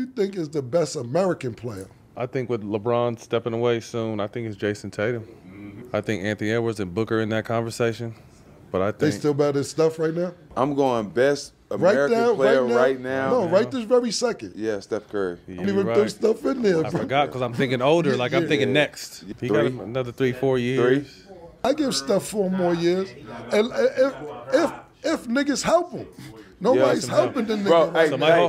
you think is the best American player? I think with LeBron stepping away soon, I think it's Jayson Tatum. Mm-hmm. I think Anthony Edwards and Booker in that conversation. But I think They still about his stuff right now? I'm going best Right now, player right now. right now. No, right this very second. Yeah, Steph Curry. Even right. threw stuff in there. I bro. forgot because I'm thinking older. Like I'm thinking next. He got another three, four years. Three. I give Steph four more years, and if if if niggas help him, nobody's yeah, helping the nigga. Bro, right hey, hey,